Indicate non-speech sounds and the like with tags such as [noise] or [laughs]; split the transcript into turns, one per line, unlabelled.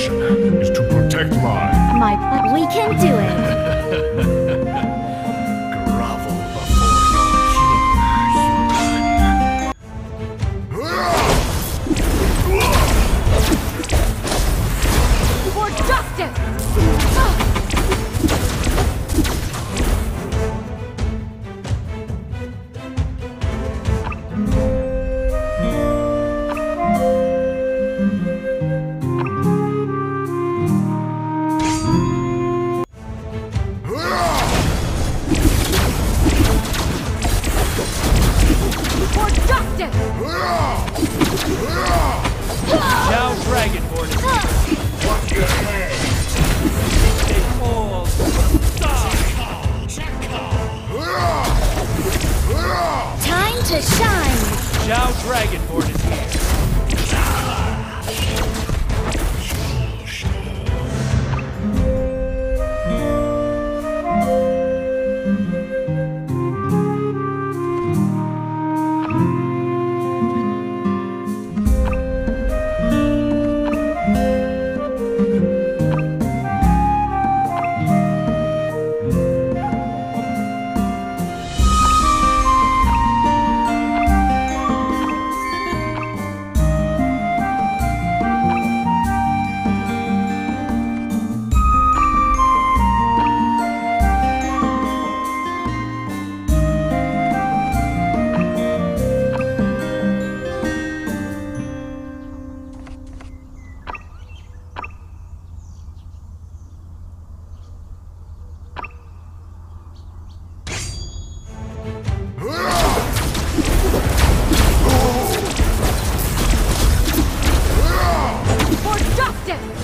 My mission is to protect my...
My, we can do it. [laughs] to shine! Zhao Dragonborn is here. dead.